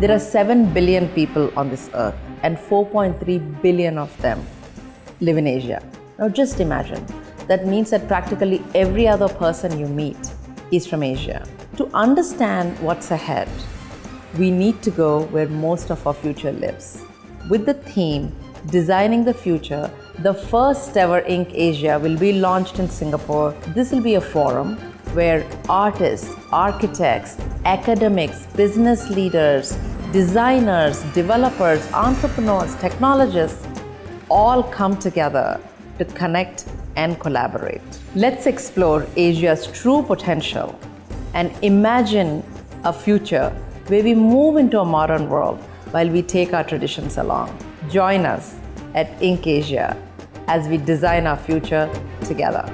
There are 7 billion people on this earth, and 4.3 billion of them live in Asia. Now, just imagine that means that practically every other person you meet is from Asia. To understand what's ahead, we need to go where most of our future lives. With the theme Designing the Future, the first ever INK Asia will be launched in Singapore. This will be a forum where artists, architects, academics, business leaders, designers, developers, entrepreneurs, technologists all come together to connect and collaborate. Let's explore Asia's true potential and imagine a future where we move into a modern world while we take our traditions along. Join us at INK Asia as we design our future together.